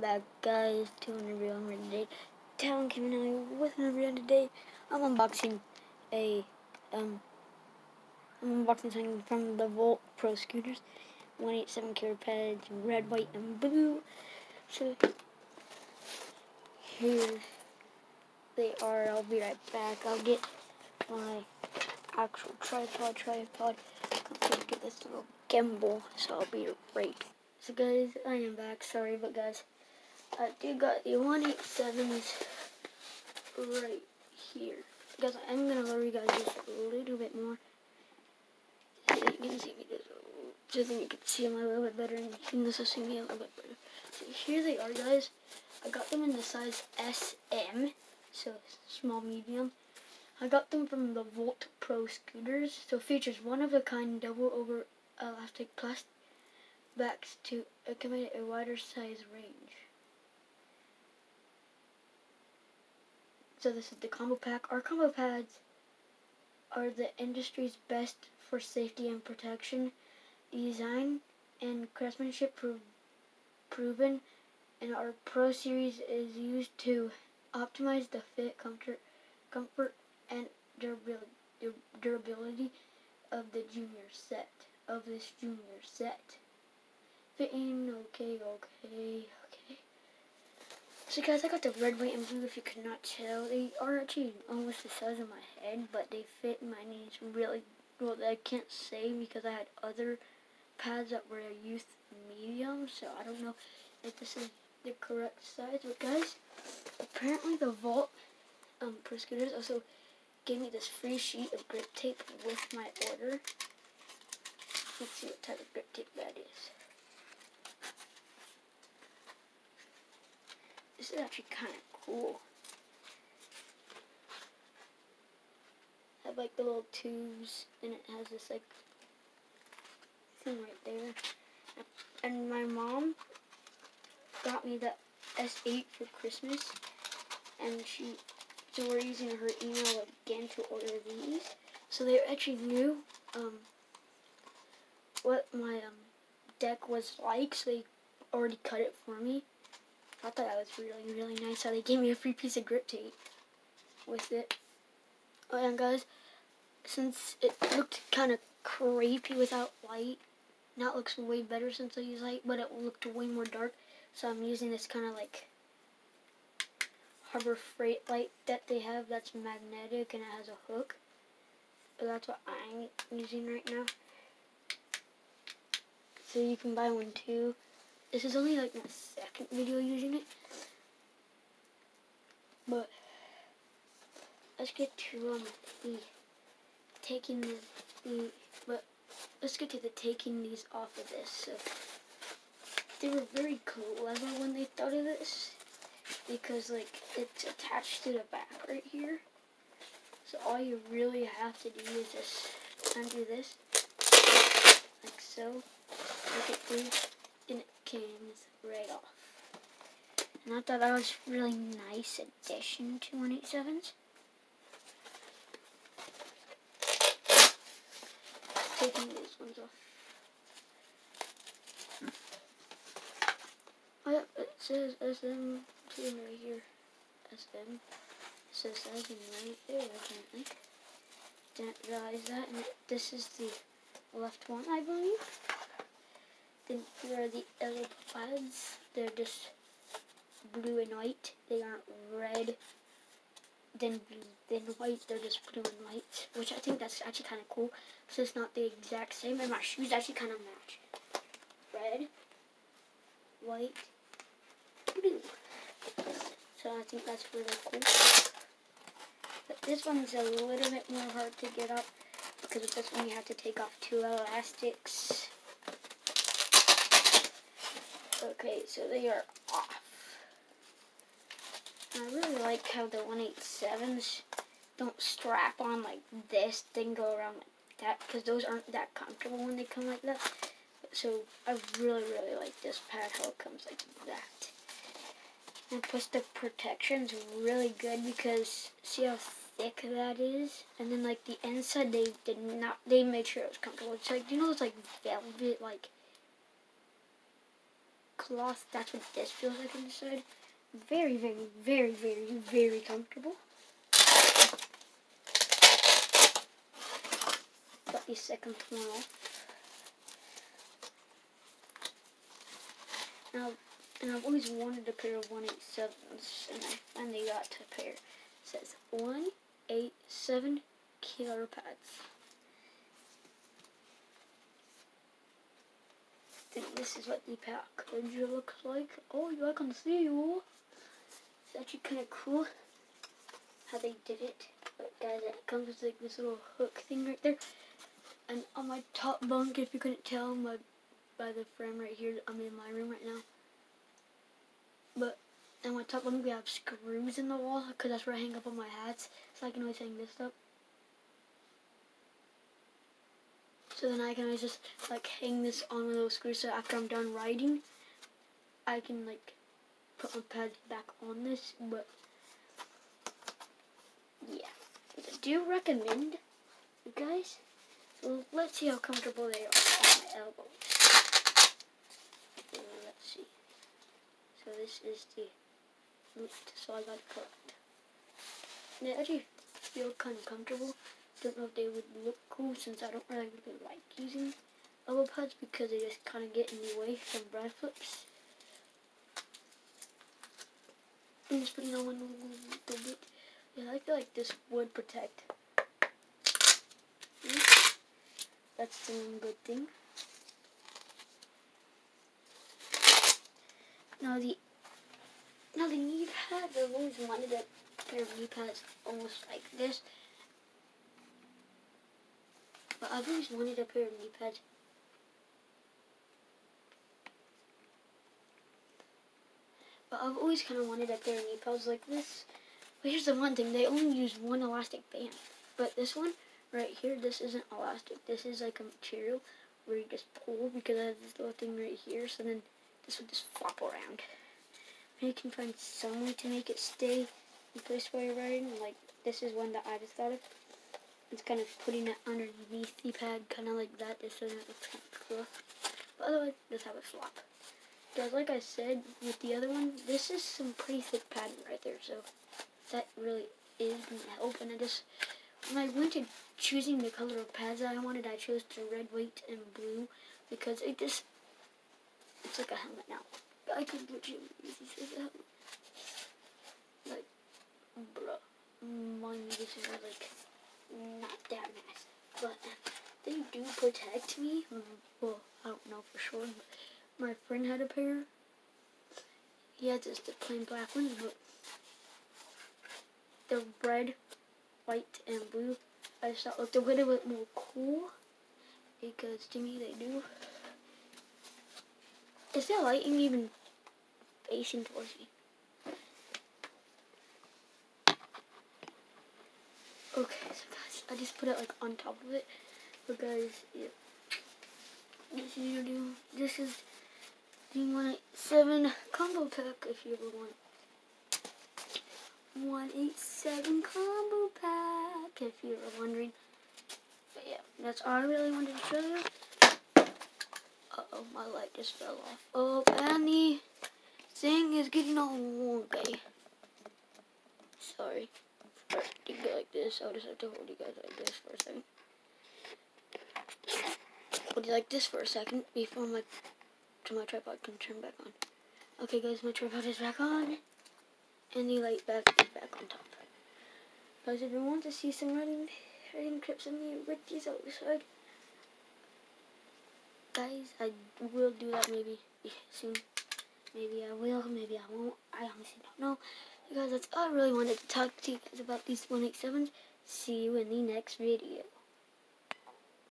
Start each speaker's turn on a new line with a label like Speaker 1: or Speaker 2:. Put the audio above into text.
Speaker 1: Back guys to an review on today. Talon coming out with an review today. I'm unboxing a um I'm unboxing something from the Vault Pro scooters. 187 killer pads, red, white, and blue. So here they are. I'll be right back. I'll get my actual tripod tripod. Gonna get this little gimbal, so I'll be right so guys, I am back. Sorry, but guys, I do got the 187s right here. Guys, I'm gonna lower you guys just a little bit more. So you can see me just, so then you can see them a little bit better and you can also see me a little bit better. So here they are guys. I got them in the size SM, so small medium. I got them from the Vault Pro scooters. So features one of a kind double over elastic plastic backs to accommodate a wider size range. So this is the combo pack. Our combo pads are the industry's best for safety and protection. Design and craftsmanship pro proven and our Pro Series is used to optimize the fit, comfort, comfort and durability durability of the junior set, of this junior set fitting. Okay, okay, okay. So guys, I got the red, white, and blue if you could not tell. They are actually almost the size of my head, but they fit my knees really well. I can't say because I had other pads that were a youth medium, so I don't know if this is the correct size. But guys, apparently the Vault um, Pro Scooters also gave me this free sheet of grip tape with my order. Let's see what type of grip tape that is. This is actually kind of cool. I have like the little tubes and it has this like thing right there. And my mom got me the S8 for Christmas and she so we're using her email again to order these. So they actually knew um, what my um, deck was like, so they already cut it for me. I thought that was really, really nice how they gave me a free piece of grip tape with it. Oh, and guys, since it looked kind of creepy without light, now it looks way better since I use light, but it looked way more dark. So I'm using this kind of like Harbor Freight light that they have that's magnetic and it has a hook. But that's what I'm using right now. So you can buy one too. This is only like my second video using it. But let's get to um the taking the, the but let's get to the taking these off of this. So they were very clever when they thought of this because like it's attached to the back right here. So all you really have to do is just undo this like so. Look it through came right off. And I thought that was a really nice addition to 187s. Taking these ones off. Oh yeah, it says SM right here. SM. It says SM right there apparently. Didn't realize that. And this is the left one, I believe. Then here are the other pads. They're just blue and white. They aren't red. Then then white. They're just blue and white, which I think that's actually kind of cool. So it's not the exact same, and my shoes actually kind of match. Red, white, blue. So I think that's really cool. But this one's a little bit more hard to get up because with this one you have to take off two elastics. Okay, so they are off. I really like how the 187s don't strap on like this, then go around like that, because those aren't that comfortable when they come like that. So I really, really like this pad, how it comes like that. And plus the protection's really good because see how thick that is? And then like the inside, they did not, they made sure it was comfortable. It's like, you know those like velvet, like cloth. That's what this feels like inside. Very, very, very, very, very comfortable. Got the second one off. Now, and I've always wanted a pair of 187s, and I finally got a pair. It says 187 killer pads. This is what the package looks like. Oh, I can see you. It's actually kind of cool how they did it. But guys, it comes with like this little hook thing right there. And on my top bunk, if you couldn't tell my by the frame right here, I'm in my room right now. But on my top bunk, we have screws in the wall because that's where I hang up all my hats. So I can always hang this up. So then I can always just like hang this on of those screws so after I'm done writing, I can like put my pads back on this. But yeah, I do recommend you guys. Let's see how comfortable they are on my elbows. So let's see. So this is the so I got it correct. They actually feel kind of comfortable don't know if they would look cool since I don't really, really like using elbow pads because they just kind of get in the way from brad flips. I'm just putting on one little bit. Yeah, I feel like this would protect. Hmm? That's the one good thing. Now the now the knee pads, I've always wanted a pair of knee pads almost like this. But I've always wanted a pair of knee pads. But I've always kind of wanted a pair of knee pads like this. But here's the one thing, they only use one elastic band. But this one, right here, this isn't elastic. This is like a material where you just pull because I have this little thing right here. So then this would just flop around. And you can find some way to make it stay in place while you're riding. Like this is one that I just thought of. It's kind of putting it underneath the pad, kind of like that, just so it looks kind of cool. But otherwise, just have it flop. Guys, like I said with the other one, this is some pretty thick padding right there, so that really is going to help. And I just, when I went to choosing the color of pads that I wanted, I chose the red, white, and blue because it just, it's like a helmet now. I could legitimately use this as a helmet. Like, bruh, mind me, this is like not that nice. But uh, they do protect me. Well, I don't know for sure, but my friend had a pair. He had just the plain black ones, but the red, white, and blue, I just thought looked a little bit more cool because to me they do. Is the lighting even facing towards me? Okay, so I just put it like on top of it. Guys, yeah. This is your new, this is the 187 combo pack if you ever want. 187 combo pack if you were wondering. But yeah, that's all I really wanted to show you. Uh-oh, my light just fell off. Oh, and the thing is getting all wonky. Sorry you go like this. I'll just have to hold you guys like this for a second. Hold you like this for a second before my to my tripod can turn back on. Okay guys, my tripod is back on. And the light back is back on top. Guys, if you want to see some running running clips of me with these outside, guys, I will do that maybe soon. Maybe I will, maybe I won't. I honestly don't know. Guys, that's all I really wanted to talk to you guys about these 187s. See you in the next video.